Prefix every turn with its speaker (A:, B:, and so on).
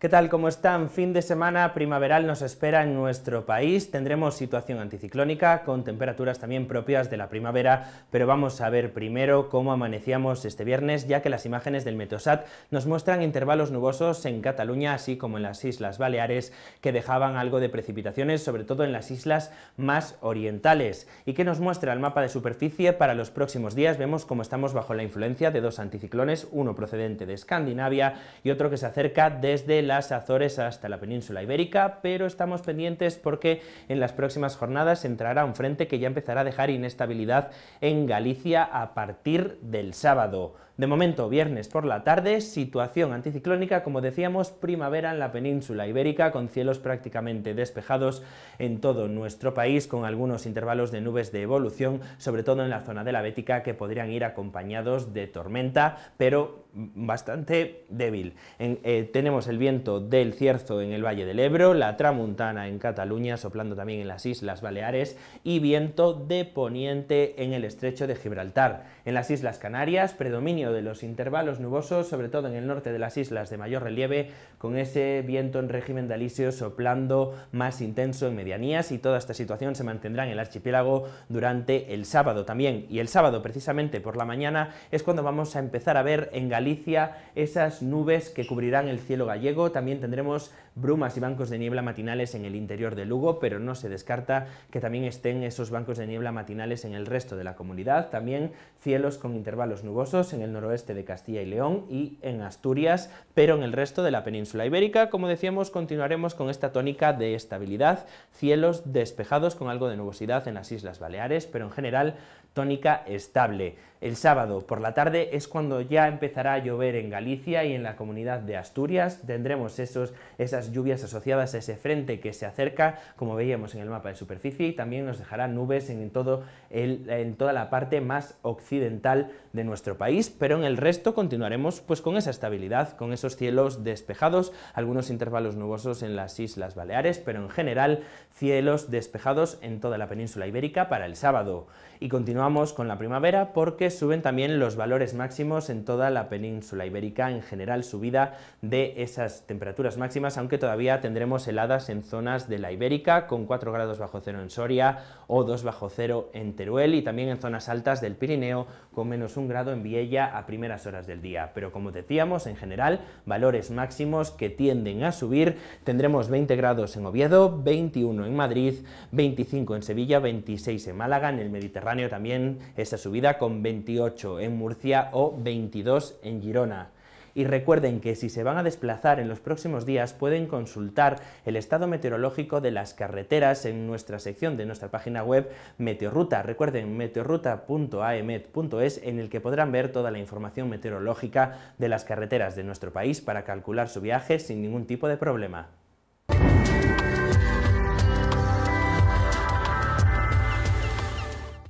A: ¿Qué tal? ¿Cómo están? Fin de semana primaveral nos espera en nuestro país. Tendremos situación anticiclónica con temperaturas también propias de la primavera, pero vamos a ver primero cómo amanecíamos este viernes, ya que las imágenes del Meteosat nos muestran intervalos nubosos en Cataluña, así como en las Islas Baleares, que dejaban algo de precipitaciones, sobre todo en las islas más orientales. ¿Y qué nos muestra el mapa de superficie para los próximos días? Vemos cómo estamos bajo la influencia de dos anticiclones, uno procedente de Escandinavia y otro que se acerca desde las Azores hasta la península ibérica, pero estamos pendientes porque en las próximas jornadas entrará un frente que ya empezará a dejar inestabilidad en Galicia a partir del sábado. De momento, viernes por la tarde, situación anticiclónica, como decíamos, primavera en la península ibérica, con cielos prácticamente despejados en todo nuestro país, con algunos intervalos de nubes de evolución, sobre todo en la zona de la Bética, que podrían ir acompañados de tormenta, pero bastante débil. Eh, tenemos el viento del Cierzo en el Valle del Ebro, la tramuntana en Cataluña, soplando también en las Islas Baleares, y viento de poniente en el estrecho de Gibraltar. En las Islas Canarias, predominio de los intervalos nubosos, sobre todo en el norte de las islas de mayor relieve, con ese viento en régimen de alisio soplando más intenso en medianías y toda esta situación se mantendrá en el archipiélago durante el sábado también. Y el sábado, precisamente por la mañana, es cuando vamos a empezar a ver en Galicia esas nubes que cubrirán el cielo gallego. También tendremos brumas y bancos de niebla matinales en el interior de Lugo, pero no se descarta que también estén esos bancos de niebla matinales en el resto de la comunidad. También cielos con intervalos nubosos en el noroeste de Castilla y León y en Asturias, pero en el resto de la península ibérica, como decíamos, continuaremos con esta tónica de estabilidad, cielos despejados con algo de nubosidad en las Islas Baleares, pero en general tónica estable. El sábado por la tarde es cuando ya empezará llover en Galicia y en la comunidad de Asturias. Tendremos esos, esas lluvias asociadas a ese frente que se acerca, como veíamos en el mapa de superficie, y también nos dejará nubes en, todo en toda la parte más occidental de nuestro país, pero en el resto continuaremos pues, con esa estabilidad, con esos cielos despejados, algunos intervalos nubosos en las Islas Baleares, pero en general cielos despejados en toda la península ibérica para el sábado. Y continuamos con la primavera porque suben también los valores máximos en toda la península ibérica, en general subida de esas temperaturas máximas, aunque todavía tendremos heladas en zonas de la ibérica, con 4 grados bajo cero en Soria o 2 bajo cero en Teruel y también en zonas altas del Pirineo, con menos un grado en Viella a primeras horas del día. Pero como decíamos, en general, valores máximos que tienden a subir. Tendremos 20 grados en Oviedo, 21 en Madrid, 25 en Sevilla, 26 en Málaga, en el Mediterráneo también esa subida con 28 en Murcia o 22 en Girona. Y recuerden que si se van a desplazar en los próximos días pueden consultar el estado meteorológico de las carreteras en nuestra sección de nuestra página web Meteorruta. Recuerden meteorruta.aemet.es en el que podrán ver toda la información meteorológica de las carreteras de nuestro país para calcular su viaje sin ningún tipo de problema.